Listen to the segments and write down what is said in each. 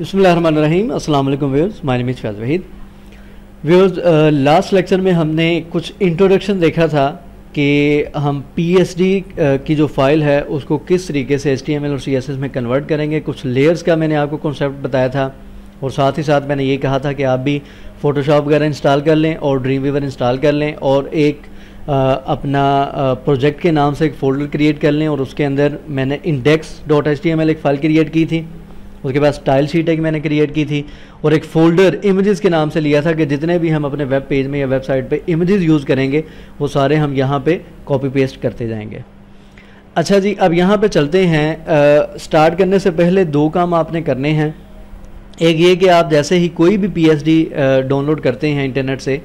बसमीम अल्लाम views my name Faiz Waheed. Views last lecture में हमने कुछ इंट्रोडक्शन देखा था कि हम पीएसडी uh, की जो फ़ाइल है उसको किस तरीके से एचटीएमएल और सीएसएस में कन्वर्ट करेंगे। कुछ लेयर्स का मैंने आपको कॉन्सेप्ट बताया था और साथ ही साथ मैंने ये कहा था कि आप भी फ़ोटोशॉप वगैरह इंस्टॉल कर लें और ड्रीम वीवर इंस्टॉल कर लें और एक आ, अपना प्रोजेक्ट के नाम से एक फ़ोल्डर क्रिएट कर लें और उसके अंदर मैंने इंडेक्स डॉट एच एक फ़ाइल क्रिएट की थी। उसके बाद स्टाइल शीट एक मैंने क्रिएट की थी और एक फ़ोल्डर इमेजेस के नाम से लिया था कि जितने भी हम अपने वेब पेज में या वेबसाइट पे इमेजेस यूज़ करेंगे वो सारे हम यहाँ पे कॉपी पेस्ट करते जाएँगे। अच्छा जी अब यहाँ पे चलते हैं। आ, स्टार्ट करने से पहले दो काम आपने करने हैं। एक ये कि आप जैसे ही कोई भी पी डाउनलोड करते हैं इंटरनेट से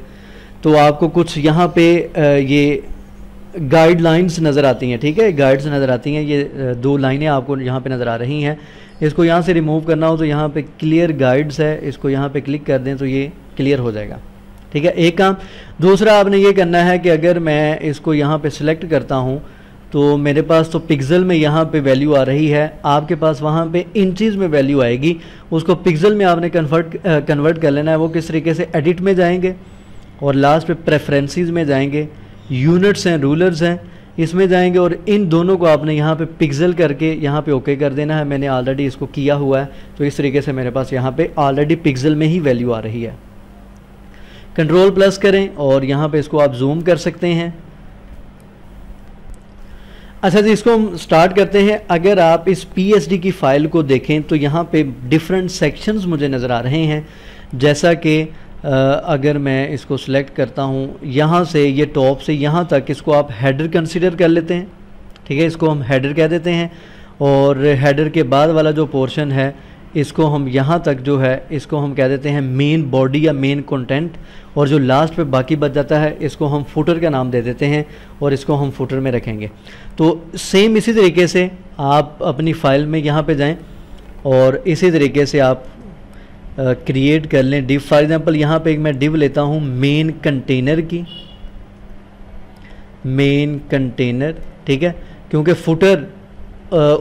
तो आपको कुछ यहाँ पे ये गाइडलाइंस नज़र आती हैं ठीक है? गाइड्स नज़र आती हैं। ये दो लाइनें आपको यहाँ पे नज़र आ रही हैं। इसको यहाँ से रिमूव करना हो तो यहाँ पे क्लियर गाइड्स है, इसको यहाँ पे क्लिक कर दें तो ये क्लियर हो जाएगा। ठीक है, एक काम, दूसरा आपने ये करना है कि अगर मैं इसको यहाँ पे सिलेक्ट करता हूँ तो मेरे पास तो पिक्सल में यहाँ पे वैल्यू आ रही है, आपके पास वहाँ पे इंचज़ में वैल्यू आएगी, उसको पिक्सल में आपने कन्वर्ट कन्वर्ट कर लेना है, वो किस तरीके से एडिट में जाएँगे, और लास्ट पे प्रेफरेंसेस में जाएँगे यूनिट्स हैं रूलर्स हैं इसमें जाएँगे और इन दोनों को आपने यहाँ पे पिक्सल करके यहाँ पे ओके कर देना है। मैंने ऑलरेडी इसको किया हुआ है। तो इस तरीके से मेरे पास यहाँ पे ऑलरेडी पिक्सल में ही वैल्यू आ रही है। कंट्रोल प्लस करें और यहाँ पे इसको आप जूम कर सकते हैं। अच्छा जी, इसको हम स्टार्ट करते हैं। अगर आप इस पी की फ़ाइल को देखें तो यहाँ पे डिफरेंट सेक्शंस मुझे नज़र आ रहे हैं। जैसा कि अगर मैं इसको सिलेक्ट करता हूँ, यहाँ से, ये टॉप से, यहाँ तक इसको आप हेडर कंसिडर कर लेते हैं। ठीक है, इसको हम हेडर कह देते हैं और हेडर के बाद वाला जो पोर्शन है, इसको हम यहाँ तक जो है, इसको हम कह देते हैं मेन बॉडी या मेन कंटेंट और जो लास्ट पे बाकी बच जाता है, इसको हम फुटर का नाम दे देते हैं और इसको हम फुटर में रखेंगे। तो सेम इसी तरीके से आप अपनी फ़ाइल में यहाँ पे जाएँ और इसी तरीके से आप क्रिएट कर लें. डिव फॉर एग्जांपल यहाँ पे एक मैं डिव लेता हूँ मेन कंटेनर की. मेन कंटेनर ठीक है? क्योंकि फुटर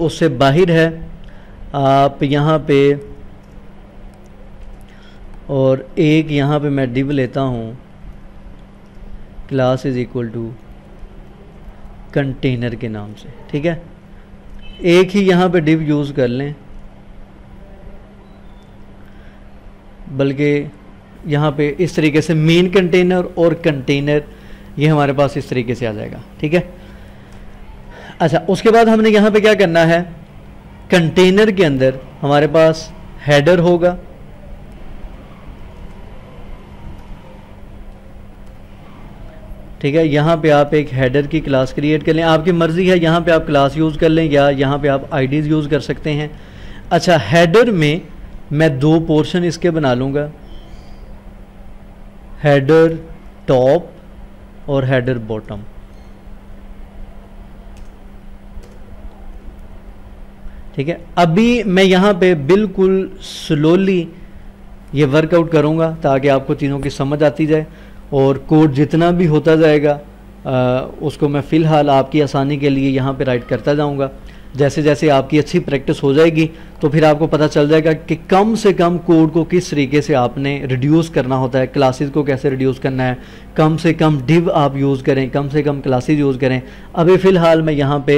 उससे बाहर है. आप यहाँ पे, और एक यहाँ पे मैं डिव लेता हूँ. Class is equal to container के नाम से, ठीक है? एक ही यहाँ पे डिव यूज़ कर लें. बल्कि यहाँ पे इस तरीके से मेन कंटेनर और कंटेनर ये हमारे पास इस तरीके से आ जाएगा, ठीक है? अच्छा उसके बाद हमने यहाँ पे क्या करना है? कंटेनर के अंदर हमारे पास हेडर होगा। ठीक है, यहाँ पे आप एक हेडर की क्लास क्रिएट कर लें। आपकी मर्ज़ी है, यहाँ पे आप क्लास यूज़ कर लें या यहाँ पे आप आईडीज़ यूज़ कर सकते हैं। अच्छा हेडर में मैं दो पोर्शन इसके बना लूँगा। हेडर टॉप और हेडर बॉटम ठीक है? अभी मैं यहाँ पे बिल्कुल स्लोली ये वर्कआउट करूँगा ताकि आपको चीज़ों की समझ आती जाए और कोड जितना भी होता जाएगा आ, उसको मैं फ़िलहाल आपकी आसानी के लिए यहाँ पे राइट करता जाऊँगा। जैसे जैसे आपकी अच्छी प्रैक्टिस हो जाएगी तो फिर आपको पता चल जाएगा कि कम से कम कोड को किस तरीके से आपने रिड्यूस करना होता है क्लासेस को कैसे रिड्यूस करना है, कम से कम डिव आप यूज़ करें, कम से कम क्लासेस यूज़ करें। अभी फ़िलहाल मैं यहाँ पे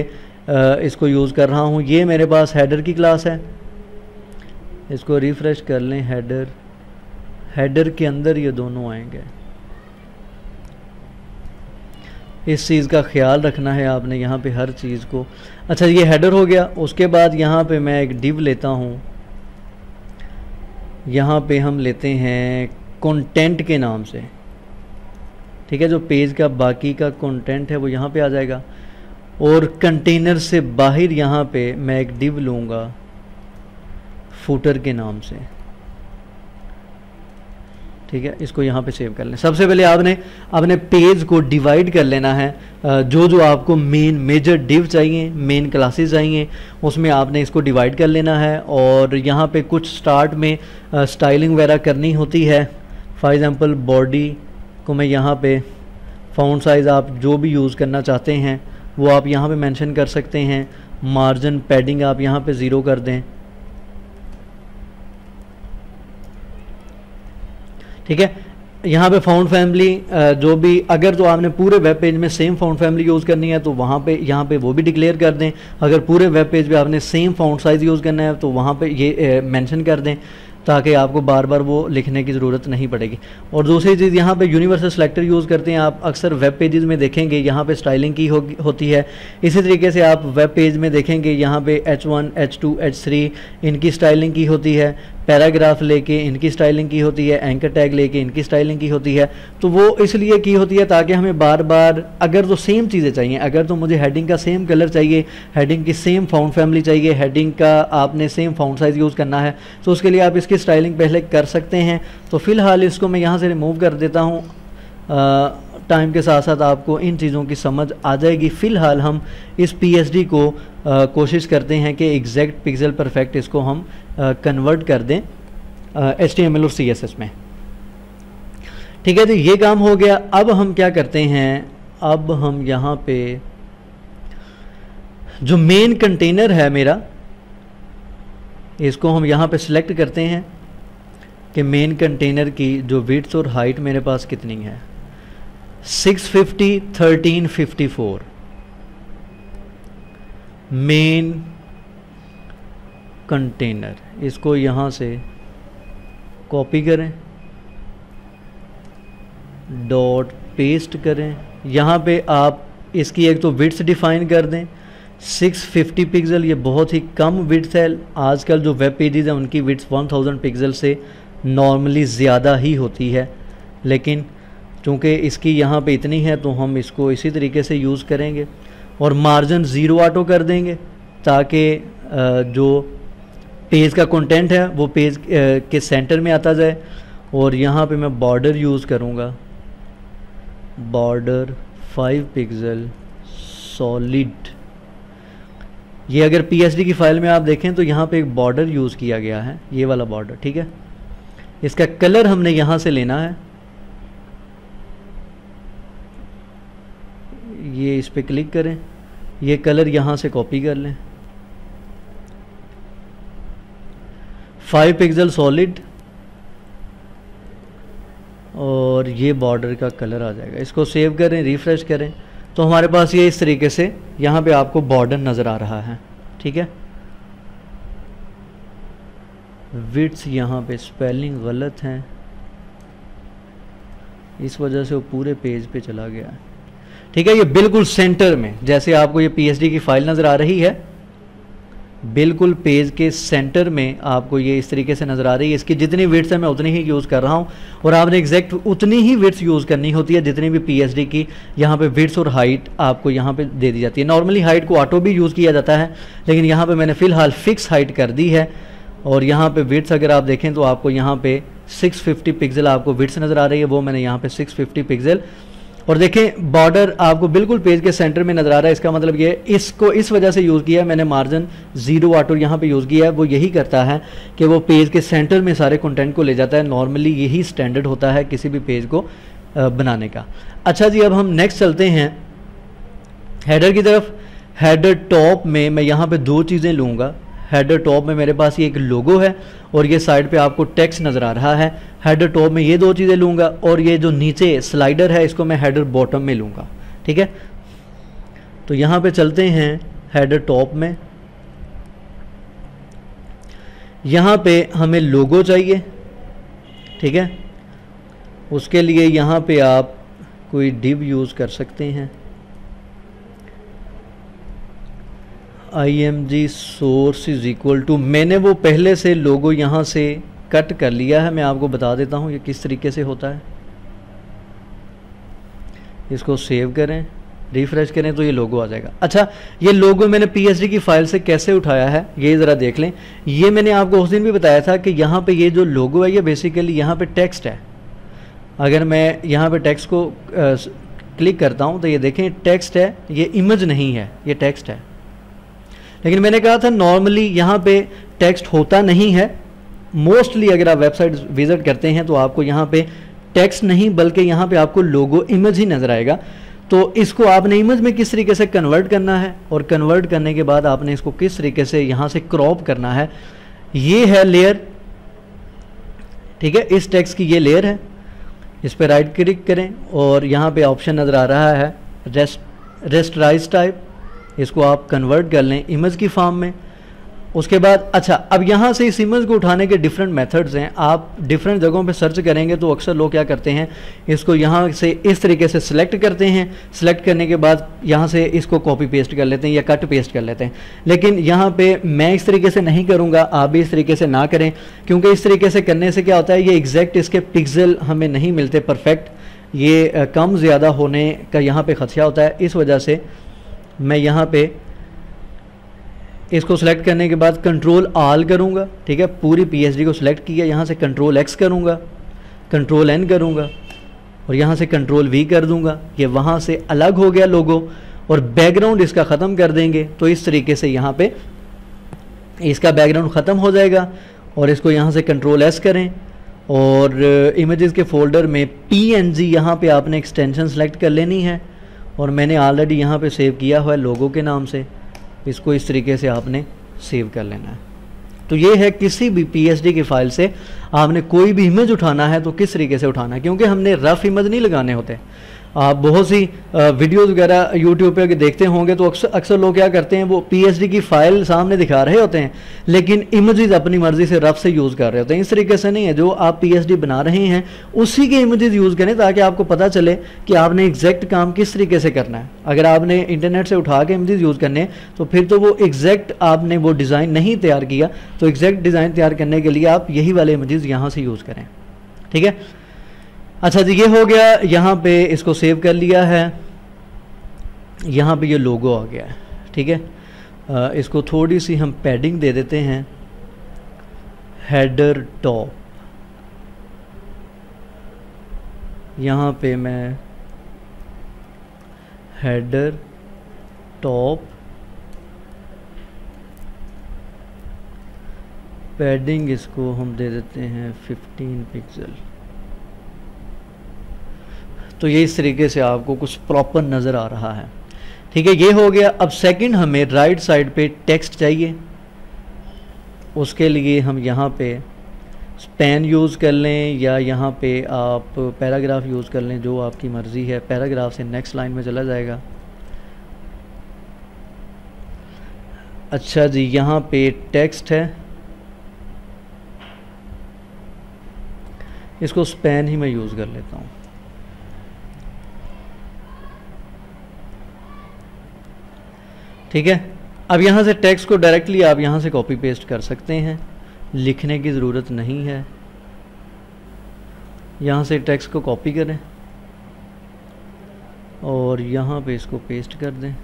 इसको यूज़ कर रहा हूँ। ये मेरे पास हेडर की क्लास है। इसको रिफ़्रेश कर लें हेडर हेडर के अंदर ये दोनों आएँगे। इस चीज़ का ख्याल रखना है आपने यहाँ पे हर चीज़ को। अच्छा ये हेडर हो गया। उसके बाद यहाँ पे मैं एक डिव लेता हूँ। यहाँ पे हम लेते हैं कंटेंट के नाम से। ठीक है, जो पेज का बाकी का कंटेंट है वो यहाँ पे आ जाएगा। और कंटेनर से बाहर यहाँ पे मैं एक डिव लूँगा। फूटर के नाम से। ठीक है, इसको यहाँ पे सेव कर लें। सबसे पहले आपने अपने पेज को डिवाइड कर लेना है। जो जो आपको मेन मेजर डिव चाहिए मेन क्लासेस चाहिए, उसमें आपने इसको डिवाइड कर लेना है। और यहाँ पे कुछ स्टार्ट में स्टाइलिंग वगैरह करनी होती है। फॉर एग्ज़ाम्पल बॉडी को मैं यहाँ पे फाउंड साइज़ आप जो भी यूज़ करना चाहते हैं, वो आप यहाँ पे मेंशन कर सकते हैं। मार्जिन पैडिंग आप यहाँ पे ज़ीरो कर दें। ठीक है? यहाँ पे फाउंड फैमिली जो भी अगर तो आपने पूरे वेब पेज में सेम फाउंड फैमिली यूज़ करनी है तो वहाँ पे यहाँ पे वो भी डिक्लेयर कर दें। अगर पूरे वेब पेज पे आपने सेम फाउंड साइज़ यूज़ करना है तो वहाँ पे ये मेंशन कर दें ताकि आपको बार बार वो लिखने की ज़रूरत नहीं पड़ेगी। और दूसरी चीज़ यहाँ पे यूनिवर्सल सेलेक्टर यूज़ करते हैं आप अक्सर वेब पेजेस में देखेंगे यहाँ पे स्टाइलिंग की हो, होती है। इसी तरीके से आप वेब पेज में देखेंगे यहाँ पे H one H two H three इनकी स्टाइलिंग की होती है। पैराग्राफ लेके इनकी स्टाइलिंग की होती है एंकर टैग लेके इनकी स्टाइलिंग की होती है तो वो इसलिए की होती है ताकि हमें बार बार अगर तो सेम चीज़ें चाहिए, अगर तो मुझे हेडिंग का सेम कलर चाहिए हेडिंग की सेम फाउंड फैमिली चाहिए हेडिंग का आपने सेम फाउंड साइज़ यूज़ करना है तो उसके लिए आप इसकी स्टाइलिंग पहले कर सकते हैं। तो फ़िलहाल इसको मैं यहाँ से रिमूव कर देता हूँ। टाइम के साथ साथ आपको इन चीज़ों की समझ आ जाएगी। फ़िलहाल हम इस पी को कोशिश करते हैं कि एग्जैक्ट पिक्सल परफेक्ट इसको हम कन्वर्ट कर दें एच टी और सी एस एस में। ठीक है तो ये काम हो गया। अब हम क्या करते हैं? अब हम यहाँ पे जो मेन कंटेनर है मेरा, इसको हम यहाँ पे सिलेक्ट करते हैं कि मेन कंटेनर की जो विड्थ और हाइट मेरे पास कितनी है? 650 1354 मेन कंटेनर इसको यहाँ से कॉपी करें डॉट पेस्ट करें। यहाँ पे आप इसकी एक तो विड्थ डिफाइन कर दें। 650 पिक्सल ये बहुत ही कम विड्स है। आजकल जो वेब पेजेस हैं, उनकी विड्थ 1000 पिक्सल से नॉर्मली ज़्यादा ही होती है। लेकिन चूँकि इसकी यहाँ पे इतनी है तो हम इसको इसी तरीके से यूज़ करेंगे। और मार्जिन ज़ीरो ऑटो कर देंगे, ताकि जो पेज का कंटेंट है, वो पेज के सेंटर में आता जाए। और यहाँ पे मैं बॉर्डर यूज़ करूँगा। बॉर्डर फाइव पिक्सल सॉलिड ये अगर पी की फ़ाइल में आप देखें तो यहाँ पे एक बॉर्डर यूज़ किया गया है। ये वाला बॉर्डर ठीक है? इसका कलर हमने यहाँ से लेना है। ये इस पर क्लिक करें। ये कलर यहाँ से कॉपी कर लें। फाइव पिक्सल सॉलिड और ये बॉर्डर का कलर आ जाएगा। इसको सेव करें रिफ़्रेश करें। तो हमारे पास ये इस तरीके से यहाँ पे आपको बॉर्डर नज़र आ रहा है। ठीक है? विट्स यहाँ पे स्पेलिंग गलत हैं। इस वजह से वो पूरे पेज पे चला गया है। ठीक है, ये बिल्कुल सेंटर में, जैसे आपको ये पीएचडी की फ़ाइल नज़र आ रही है, बिल्कुल पेज के सेंटर में आपको ये इस तरीके से नज़र आ रही है। इसकी जितनी विड्स है, मैं उतनी ही यूज़ कर रहा हूँ। और आपने एग्जैक्ट उतनी ही विड्स यूज़ करनी होती है, जितनी भी पीएचडी की यहाँ पे विड्स और हाइट आपको यहाँ पे दे दी जाती है। नॉर्मली हाइट को ऑटो भी यूज़ किया जाता है, लेकिन यहाँ पे मैंने फ़िलहाल फिक्स हाइट कर दी है। और यहाँ पे विड्स अगर आप देखें तो आपको यहाँ पे 650 पिक्सल आपको विड्स नज़र आ रही है। वो मैंने यहाँ पे 650 पिक्सल और देखें बॉर्डर आपको बिल्कुल पेज के सेंटर में नज़र आ रहा है। इसका मतलब ये, इसको इस वजह से यूज़ किया है, मैंने मार्जिन ज़ीरो वाटर यहाँ पे यूज़ किया है। वो यही करता है कि वो पेज के सेंटर में सारे कंटेंट को ले जाता है। नॉर्मली यही स्टैंडर्ड होता है किसी भी पेज को बनाने का। अच्छा जी, अब हम नेक्स्ट चलते हैं। हेडर की तरफ़ हेडर टॉप में मैं यहाँ पर दो चीज़ें लूँगा। हेडर टॉप में मेरे पास ये एक लोगो है और ये साइड पे आपको टेक्स्ट नज़र आ रहा है। हेडर टॉप में ये दो चीज़ें लूँगा और ये जो नीचे स्लाइडर है, इसको मैं हेडर बॉटम में लूँगा। ठीक है? तो यहाँ पे चलते हैं हेडर टॉप में। यहाँ पे हमें लोगो चाहिए। ठीक है? उसके लिए यहाँ पे आप कोई डिव यूज़ कर सकते हैं। I M G source is equal to मैंने वो पहले से लोगो यहाँ से कट कर लिया है मैं आपको बता देता हूँ ये किस तरीके से होता है। इसको सेव करें रिफ्रेश करें तो ये लोगो आ जाएगा। अच्छा ये लोगो मैंने पीएचडी की फ़ाइल से कैसे उठाया है ये ज़रा देख लें। ये मैंने आपको उस दिन भी बताया था कि यहाँ पे ये जो लोगो है ये बेसिकली यहाँ पे टेक्स्ट है। अगर मैं यहाँ पे टेक्स्ट को आ, क्लिक करता हूँ तो ये देखें टेक्स्ट है ये इमेज नहीं है ये टेक्स्ट है। लेकिन मैंने कहा था नॉर्मली यहाँ पे टेक्स्ट होता नहीं है। मोस्टली अगर आप वेबसाइट विज़िट करते हैं तो आपको यहाँ पे टेक्स्ट नहीं, बल्कि यहाँ पे आपको लोगो इमेज ही नज़र आएगा। तो इसको आपने इमेज में किस तरीके से कन्वर्ट करना है, और कन्वर्ट करने के बाद आपने इसको किस तरीके से यहाँ से क्रॉप करना है, ये है लेयर ठीक है, इस टेक्स्ट की ये लेयर है। इस पर राइट क्लिक करें, और यहाँ पे ऑप्शन नज़र आ रहा है रेस्ट रेस्टराइज टाइप इसको आप कन्वर्ट कर लें इमेज की फॉर्म में। उसके बाद अच्छा अब यहाँ से इस इमेज को उठाने के डिफरेंट मेथड्स हैं। आप डिफरेंट जगहों पे सर्च करेंगे तो अक्सर लोग क्या करते हैं, इसको यहाँ से इस तरीके से सिलेक्ट करते हैं। सिलेक्ट करने के बाद यहाँ से इसको कॉपी पेस्ट कर लेते हैं या कट पेस्ट कर लेते हैं। लेकिन यहाँ पे मैं इस तरीके से नहीं करूँगा, आप भी इस तरीके से ना करें, क्योंकि इस तरीके से करने से क्या होता है, ये एग्जैक्ट इसके पिक्ज़ल हमें नहीं मिलते परफेक्ट ये कम ज़्यादा होने का यहाँ पर खदशा होता है। इस वजह से मैं यहाँ पर इसको सेलेक्ट करने के बाद कंट्रोल आल करूँगा, ठीक है? पूरी पीएचडी को सिलेक्ट किया, यहाँ से कंट्रोल एक्स करूँगा कंट्रोल एन करूँगा, और यहाँ से कंट्रोल वी कर दूँगा। ये वहाँ से अलग हो गया लोगो और बैकग्राउंड इसका ख़त्म कर देंगे। तो इस तरीके से यहाँ पे इसका बैकग्राउंड ख़त्म हो जाएगा और इसको यहाँ से कंट्रोल एस करें। और इमेजेस के फोल्डर में पी एन जी यहाँ पर आपने एक्सटेंशन सेलेक्ट कर लेनी है। और मैंने ऑलरेडी यहाँ पे सेव किया हुआ है लोगों के नाम से। इसको इस तरीके से आपने सेव कर लेना है। तो ये है किसी भी पीएचडी की फ़ाइल से आपने कोई भी इमेज उठाना है तो किस तरीके से उठाना है? क्योंकि हमने रफ इमेज नहीं लगाने होते। आप बहुत सी वीडियोस वगैरह यूट्यूब पे देखते होंगे तो अक्सर अक्सर लोग क्या करते हैं, वो पीएचडी की फ़ाइल सामने दिखा रहे होते हैं, लेकिन इमेजेस अपनी मर्ज़ी से रफ से यूज़ कर रहे होते हैं। इस तरीके से नहीं है, जो आप पीएचडी बना रहे हैं, उसी के इमेजेस यूज़ करें ताकि आपको पता चले कि आपने एग्जैक्ट काम किस तरीके से करना है। अगर आपने इंटरनेट से उठा के इमेजेस यूज़ करने तो फिर तो वो एग्जैक्ट आपने वो डिज़ाइन नहीं तैयार किया तो एग्जैक्ट डिज़ाइन तैयार करने के लिए आप यही वाले इमेजेस यहाँ से यूज़ करें। ठीक है? अच्छा जी, ये हो गया, यहाँ पे इसको सेव कर लिया है। यहाँ पे ये लोगो आ गया है, ठीक है? इसको थोड़ी सी हम पैडिंग दे देते हैं। हेडर टॉप यहाँ पे मैं हेडर टॉप पैडिंग इसको हम दे देते हैं 15 पिक्सल तो ये इस तरीके से आपको कुछ प्रॉपर नज़र आ रहा है। ठीक है, ये हो गया। अब सेकंड हमें राइट साइड पे टेक्स्ट चाहिए। उसके लिए हम यहाँ पे स्पेन यूज़ कर लें या यहाँ पे आप पैराग्राफ यूज़ कर लें, जो आपकी मर्ज़ी है। पैराग्राफ से नेक्स्ट लाइन में चला जाएगा। अच्छा जी, यहाँ पे टेक्स्ट है। इसको स्पेन ही मैं यूज़ कर लेता हूँ। ठीक है? अब यहाँ से टेक्स्ट को डायरेक्टली आप यहाँ से कॉपी पेस्ट कर सकते हैं। लिखने की ज़रूरत नहीं है। यहाँ से टेक्स्ट को कॉपी करें। और यहाँ पे इसको पेस्ट कर दें।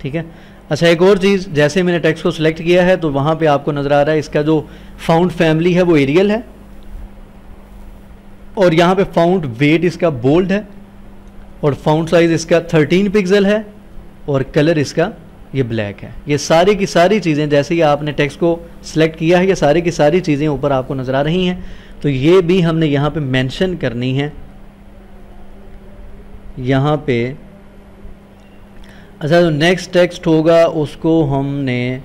ठीक है? अच्छा एक और चीज़, जैसे मैंने टेक्स्ट को सिलेक्ट किया है तो वहाँ पे आपको नज़र आ रहा है, इसका जो फाउंड फैमिली है, वो एरियल है। और यहाँ पे फाउंड वेट इसका बोल्ड है। और फाउंड साइज़ इसका 13 पिक्सल है। और कलर इसका ये ब्लैक है। ये सारी की सारी चीज़ें, जैसे ही आपने टेक्स्ट को सिलेक्ट किया है, ये सारी की सारी चीज़ें ऊपर आपको नज़र आ रही हैं। तो ये भी हमने यहाँ पे मेंशन करनी है। यहाँ पे अच्छा जो नेक्स्ट टेक्स्ट होगा, उसको हमने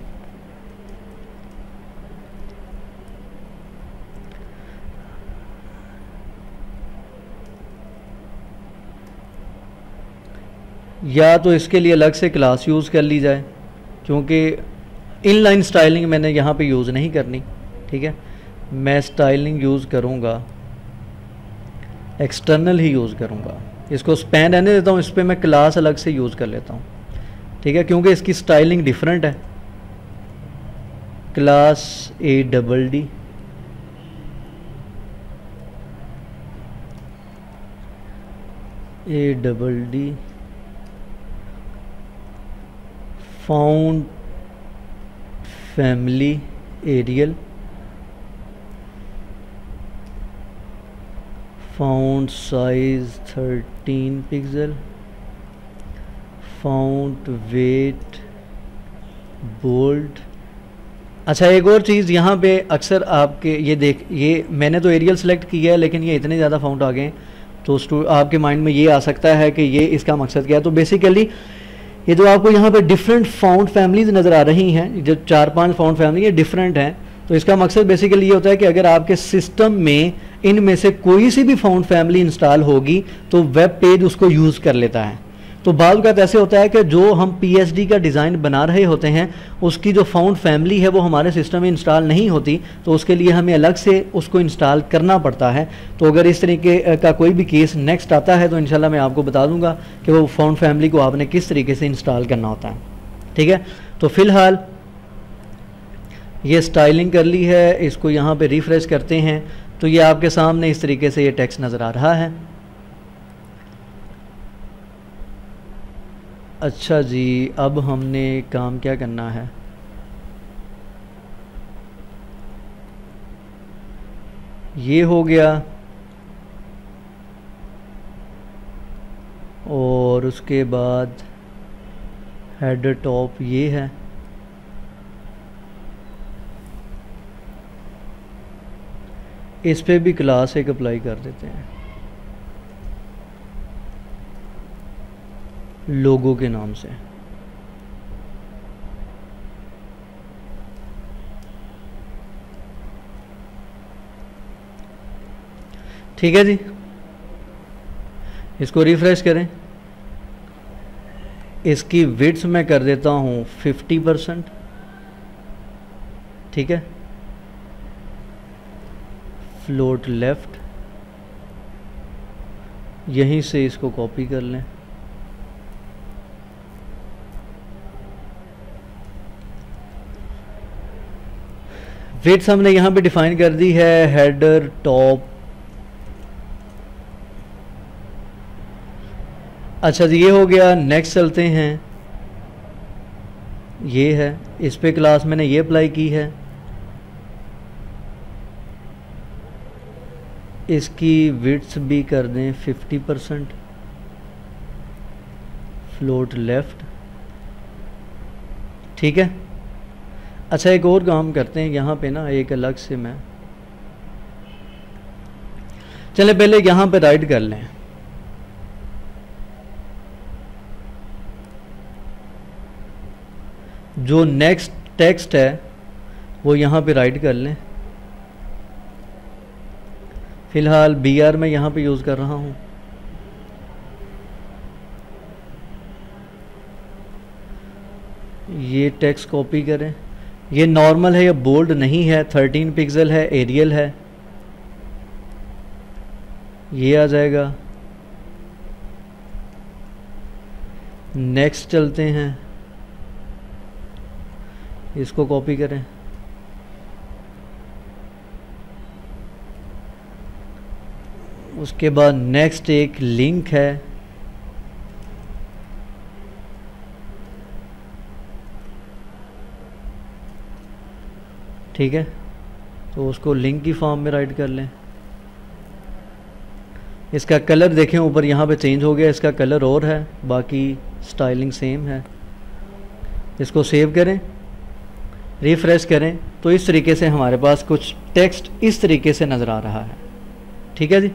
या तो इसके लिए अलग से क्लास यूज़ कर ली जाए, क्योंकि इनलाइन स्टाइलिंग मैंने यहाँ पे यूज़ नहीं करनी, ठीक है? मैं स्टाइलिंग यूज़ करूँगा एक्सटर्नल ही यूज़ करूँगा। इसको स्पैन रहने देता हूँ, इस पर मैं क्लास अलग से यूज़ कर लेता हूँ, ठीक है? क्योंकि इसकी स्टाइलिंग डिफरेंट है। Class A double D A double D found family Arial found size 13 pixel, found weight bold. अच्छा एक और चीज़ यहाँ पे अक्सर आपके ये देख, ये मैंने तो एरियल सेलेक्ट किया है, लेकिन ये इतने ज़्यादा फाउंड आ गए तो आपके माइंड में ये आ सकता है कि ये इसका मकसद क्या है। तो बेसिकली ये जो आपको यहाँ पे डिफरेंट फाउंड फैमिलीज़ नज़र आ रही हैं जो चार पाँच फाउंड फैमिली ये डिफरेंट हैं। तो इसका मकसद बेसिकली ये होता है कि अगर आपके सिस्टम में इनमें से कोई सी भी फाउंड फैमिली इंस्टॉल होगी तो वेब पेज उसको यूज़ कर लेता है। तो बाद ऐसे होता है कि जो हम पी का डिज़ाइन बना रहे होते हैं, उसकी जो फाउंड फैमिली है, वो हमारे सिस्टम में इंस्टॉल नहीं होती तो उसके लिए हमें अलग से उसको इंस्टॉल करना पड़ता है। तो अगर इस तरीके का कोई भी केस नेक्स्ट आता है तो इंशाल्लाह मैं आपको बता दूँगा कि वो फाउंड फैमिली को आपने किस तरीके से इंस्टॉल करना होता है। ठीक है? तो फ़िलहाल ये स्टाइलिंग कर ली है, इसको यहाँ पे रिफ़्रेश करते हैं। तो ये आपके सामने इस तरीके से ये टेक्स्ट नज़र आ रहा है। अच्छा जी, अब हमने काम क्या करना है? ये हो गया। और उसके बाद हेडर टॉप ये है। इस पे भी क्लास एक अप्लाई कर देते हैं। लोगों के नाम से। ठीक है जी? इसको रिफ्रेश करें। इसकी विड्स मैं कर देता हूँ 50 परसेंट ठीक है? फ्लोट लेफ़्ट यहीं से इसको कॉपी कर लें। वेट्स हमने यहाँ पे डिफाइन कर दी है हेडर टॉप अच्छा जी, ये हो गया नेक्स्ट चलते हैं. ये है, इस पे क्लास मैंने ये अप्लाई की है. इसकी विड्स भी कर दें 50 परसेंट फ्लोट लेफ़्ट ठीक है? अच्छा एक और काम करते हैं, यहाँ पे ना, एक अलग से मैं। चले, पहले यहाँ पे राइट कर लें। जो नेक्स्ट टेक्स्ट है, वो यहाँ पे राइट कर लें। फ़िलहाल बी आर मैं यहाँ पे यूज़ कर रहा हूँ। ये टेक्स्ट कॉपी करें। ये नॉर्मल है, या बोल्ड नहीं है थर्टीन पिक्सल है एरियल है। ये आ जाएगा। नेक्स्ट चलते हैं। इसको कॉपी करें। उसके बाद नेक्स्ट एक लिंक है। ठीक है? तो उसको लिंक की फॉर्म में राइट कर लें। इसका कलर देखें, ऊपर यहाँ पे चेंज हो गया, इसका कलर और है, बाकी स्टाइलिंग सेम है। इसको सेव करें रिफ़्रेश करें तो इस तरीके से हमारे पास कुछ टेक्स्ट इस तरीके से नज़र आ रहा है। ठीक है जी?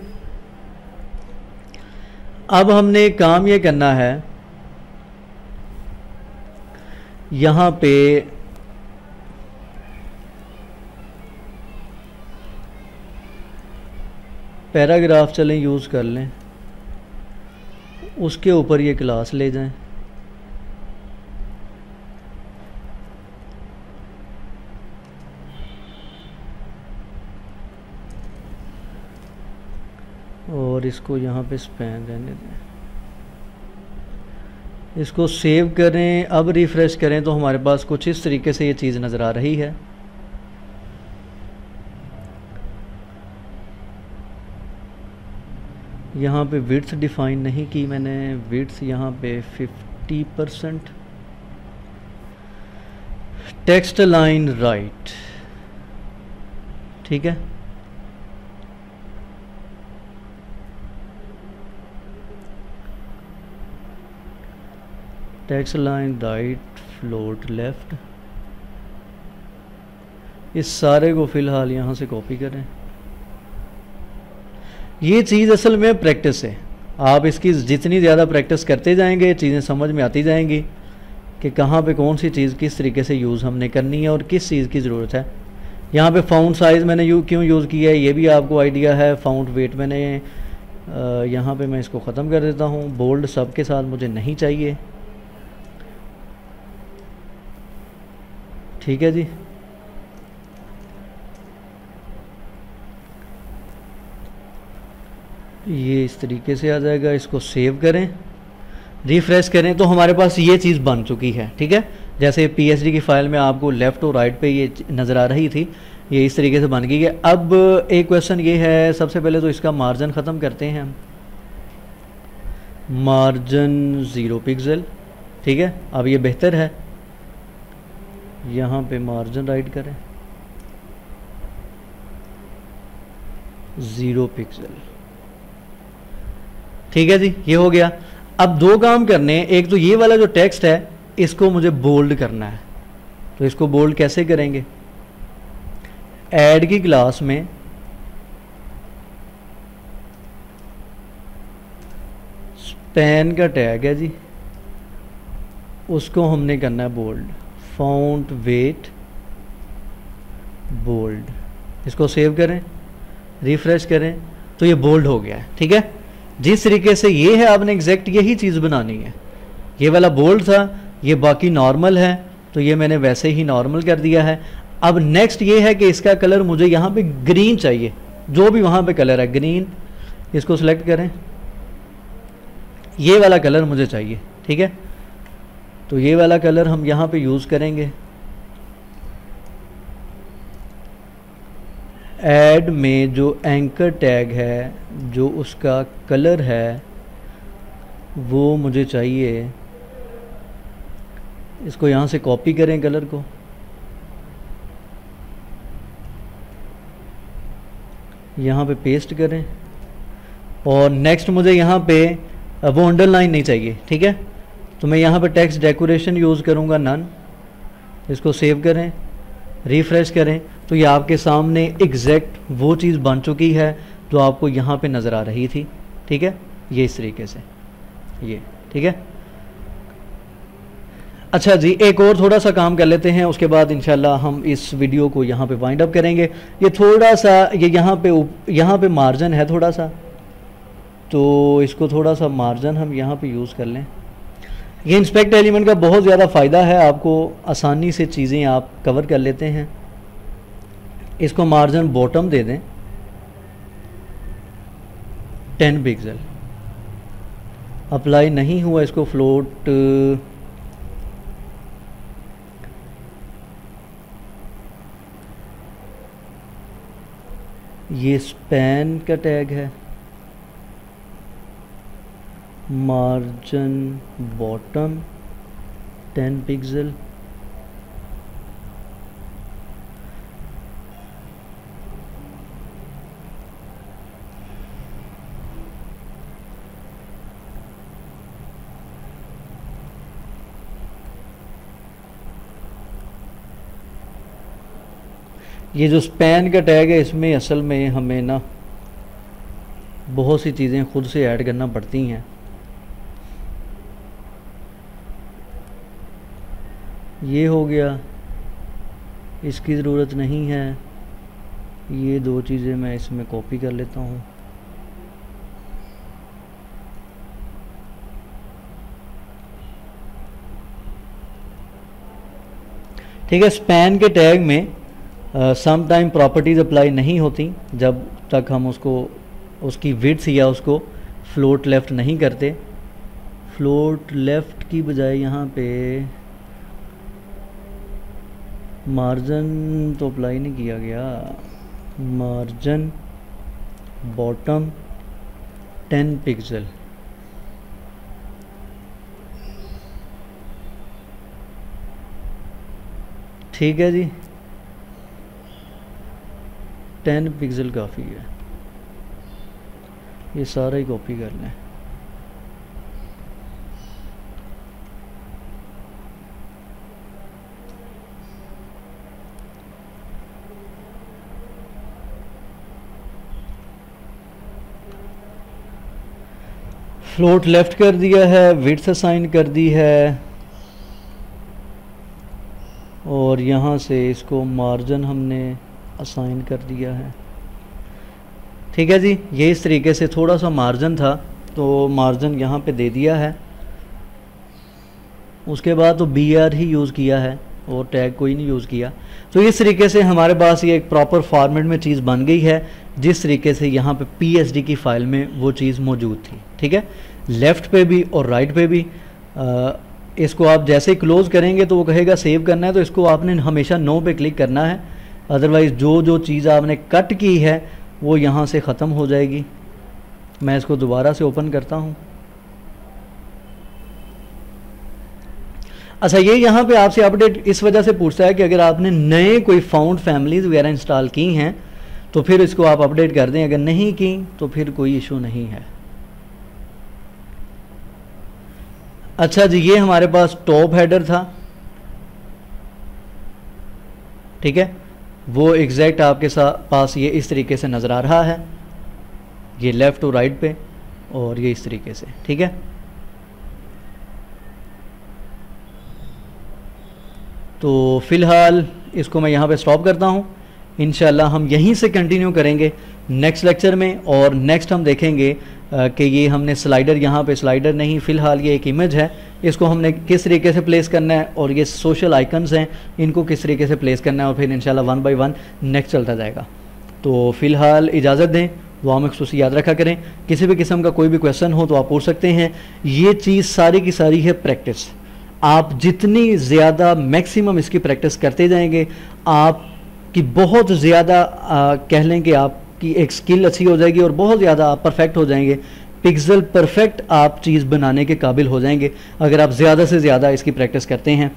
अब हमने काम ये करना है। यहाँ पे पैराग्राफ चलें, यूज़ कर लें। उसके ऊपर ये क्लास ले जाएँ। और इसको यहाँ पे स्पैन रहने दें। इसको सेव करें। अब रिफ़्रेश करें तो हमारे पास कुछ इस तरीके से ये चीज़ नज़र आ रही है। यहाँ पे विड्थ डिफ़ाइन नहीं की मैंने विड्थ यहाँ पे 50 परसेंट टेक्स्ट लाइन राइट ठीक है? Text line right float left इस सारे को फ़िलहाल यहाँ से कॉपी करें। ये चीज़ असल में प्रैक्टिस है। आप इसकी जितनी ज़्यादा प्रैक्टिस करते जाएँगे, चीज़ें समझ में आती जाएँगी कि कहाँ पे कौन सी चीज़ किस तरीके से यूज़ हमने करनी है और किस चीज़ की ज़रूरत है। यहाँ पे फाउंड साइज़ मैंने यू क्यों यूज़ किया है, ये भी आपको आइडिया है। फाउंड वेट मैंने यहाँ पे मैं इसको ख़त्म कर देता हूँ। बोल्ड सब के साथ मुझे नहीं चाहिए। ठीक है जी? ये इस तरीके से आ जाएगा, इसको सेव करें। रिफ़्रेश करें तो हमारे पास ये चीज़ बन चुकी है, ठीक है? जैसे पी की फ़ाइल में आपको लेफ़्ट और राइट पे ये नज़र आ रही थी, ये इस तरीके से बन गई है। अब एक क्वेश्चन ये है, सबसे पहले तो इसका मार्जिन ख़त्म करते हैं हम। मार्जिन ज़ीरो पिक्सल ठीक है? अब ये बेहतर है। यहाँ पे मार्जिन राइट करें। ज़ीरो पिक्सल ठीक है जी, ये हो गया। अब दो काम करने हैं। एक तो ये वाला जो टेक्स्ट है, इसको मुझे बोल्ड करना है। तो इसको बोल्ड कैसे करेंगे? ऐड की क्लास में स्पैन का टैग है जी। उसको हमने करना है बोल्ड फाउंट वेट बोल्ड इसको सेव करें रिफ्रेश करें। तो ये बोल्ड हो गया है। ठीक है? जिस तरीके से ये है, आपने एग्जैक्ट यही चीज़ बनानी है। ये वाला बोल्ड था, ये बाकी नॉर्मल है तो ये मैंने वैसे ही नॉर्मल कर दिया है। अब नेक्स्ट ये है कि इसका कलर मुझे यहाँ पे ग्रीन चाहिए। जो भी वहाँ पे कलर है ग्रीन इसको सिलेक्ट करें। ये वाला कलर मुझे चाहिए, ठीक है? तो ये वाला कलर हम यहाँ पे यूज़ करेंगे। ऐड में जो एंकर टैग है, जो उसका कलर है, वो मुझे चाहिए। इसको यहाँ से कॉपी करें कलर को। यहाँ पे पेस्ट करें। और नेक्स्ट मुझे यहाँ पे वो अंडरलाइन नहीं चाहिए, ठीक है? तो मैं यहाँ पे टेक्स्ट डेकोरेशन यूज़ करूँगा नन इसको सेव करें रिफ़्रेश करें। तो ये आपके सामने एग्जैक्ट वो चीज़ बन चुकी है जो आपको यहाँ पे नज़र आ रही थी। ठीक है? ये इस तरीके से। ये। ठीक है? अच्छा जी, एक और थोड़ा सा काम कर लेते हैं, उसके बाद इंशाल्लाह हम इस वीडियो को यहाँ पे वाइंड अप करेंगे। ये थोड़ा सा, ये यहाँ पे यहाँ पे मार्जिन है थोड़ा सा। तो इसको थोड़ा सा मार्जिन हम यहाँ पे यूज़ कर लें। ये इंस्पेक्ट एलिमेंट का बहुत ज़्यादा फ़ायदा है, आपको आसानी से चीज़ें आप कवर कर लेते हैं। इसको मार्जिन बॉटम दे दें। टेन पिक्सल अप्लाई नहीं हुआ इसको फ्लोट ये स्पैन का टैग है। मार्जिन बॉटम टेन पिक्सल ये जो स्पैन का टैग है, इसमें असल में हमें ना बहुत सी चीज़ें खुद से ऐड करना पड़ती हैं। ये हो गया, इसकी ज़रूरत नहीं है, ये दो चीज़ें मैं इसमें कॉपी कर लेता हूँ। ठीक है स्पैन के टैग में सम टाइम प्रॉपर्टीज़ अप्लाई नहीं होती, जब तक हम उसको, उसकी विड्स या उसको फ्लोट लेफ़्ट नहीं करते। फ्लोट लेफ़्ट की बजाय यहाँ पे मार्जिन तो अप्लाई नहीं किया गया। मार्जिन बॉटम टेन पिक्सल ठीक है जी। टेन पिक्सल काफ़ी है। ये सारा ही कॉपी कर लें। फ्लोट लेफ़्ट कर दिया है, विड्थ असाइन कर दी है। और यहाँ से इसको मार्जिन हमने असाइन कर दिया है। ठीक है जी ये इस तरीके से थोड़ा सा मार्जिन था तो मार्जिन यहाँ पे दे दिया है। उसके बाद तो बी आर ही यूज़ किया है और टैग कोई नहीं यूज़ किया। तो इस तरीके से हमारे पास ये एक प्रॉपर फॉर्मेट में चीज़ बन गई है जिस तरीके से यहाँ पे पी की फ़ाइल में वो चीज़ मौजूद थी। ठीक है? लेफ़्ट पे भी और राइट पे भी आ, इसको आप जैसे क्लोज़ करेंगे तो वो कहेगा सेव करना है तो इसको आपने हमेशा नो पे क्लिक करना है। अदरवाइज़ जो जो चीज़ आपने कट की है, वो यहाँ से ख़त्म हो जाएगी। मैं इसको दोबारा से ओपन करता हूँ। अच्छा ये यहाँ पे आपसे अपडेट इस वजह से पूछता है कि अगर आपने नए कोई फाउंड फैमिलीज़ वगैरह इंस्टॉल की हैं तो फिर इसको आप अपडेट कर दें। अगर नहीं की तो फिर कोई इशू नहीं है। अच्छा जी, ये हमारे पास टॉप हेडर था। ठीक है? वो एग्जैक्ट आपके साथ पास ये इस तरीके से नज़र आ रहा है, ये लेफ़्ट और राइट पे, और ये इस तरीके से, ठीक है? तो फ़िलहाल इसको मैं यहाँ पे स्टॉप करता हूँ। इन हम यहीं से कंटिन्यू करेंगे नेक्स्ट लेक्चर में, और नेक्स्ट हम देखेंगे कि ये हमने स्लाइडर यहाँ पे स्लाइडर नहीं, फ़िलहाल ये एक इमेज है। इसको हमने किस तरीके से प्लेस करना है और ये सोशल आइकन्स हैं, इनको किस तरीके से प्लेस करना है और फिर इंशाल्लाह वन बाय वन नेक्स्ट चलता जाएगा। तो फ़िलहाल इजाज़त दें, दुआ में खसूस याद रखा करें। किसी भी किस्म का कोई भी क्वेश्चन हो तो आप पूछ सकते हैं। ये चीज़ सारी की सारी है प्रैक्टिस आप जितनी ज़्यादा मैक्सिमम इसकी प्रैक्टिस करते जाएँगे, आपकी बहुत ज़्यादा कह लें कि आपकी एक स्किल अच्छी हो जाएगी और बहुत ज़्यादा आप परफेक्ट हो जाएँगे। पिक्सल परफेक्ट आप चीज़ बनाने के काबिल हो जाएँगे। अगर आप ज़्यादा से ज़्यादा इसकी प्रैक्टिस करते हैं।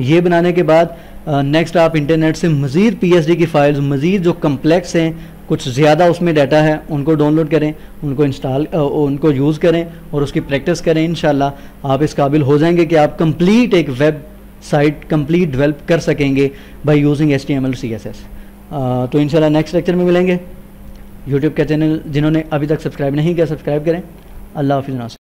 ये बनाने के बाद नेक्स्ट आप इंटरनेट से मज़ीद पीएसडी की फ़ाइल्स मज़ीद जो कम्प्लेक्स हैं, कुछ ज़्यादा उसमें डाटा है, उनको डाउनलोड करें, उनको इंस्टॉल उनको यूज़ करें और उसकी प्रैक्टिस करें इन आप इस काबिल हो जाएँगे कि आप कंप्लीट एक वेब साइट कंप्लीट डेवलप कर सकेंगे by using H T M L C S S तो इन नेक्स्ट लेक्चर में मिलेंगे। यूट्यूब का चैनल जिन्होंने अभी तक सब्सक्राइब नहीं किया सब्सक्राइब करें। अल्लाह हाफिज़